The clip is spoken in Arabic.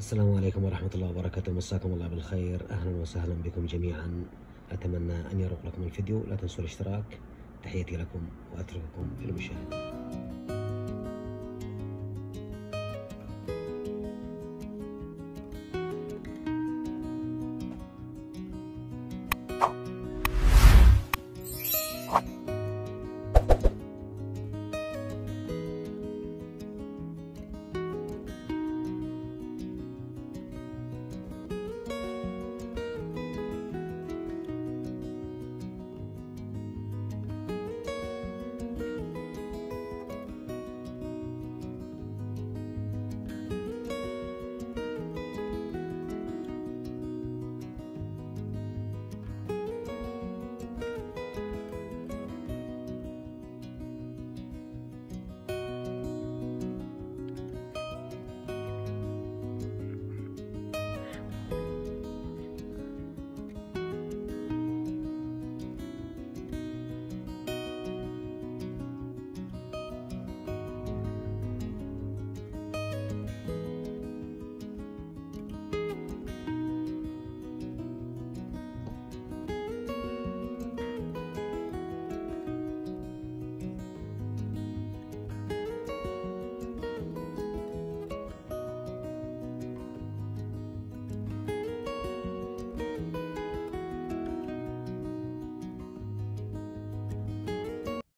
السلام عليكم ورحمة الله وبركاته. مساكم الله بالخير. أهلا وسهلا بكم جميعا. أتمنى أن يروق لكم الفيديو. لا تنسوا الاشتراك. تحياتي لكم وأترككم في المشاهدة.